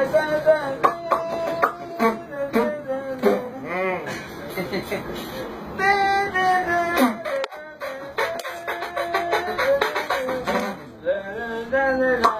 da da da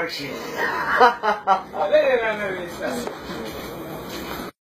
悪口言う。